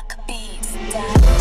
rock beats.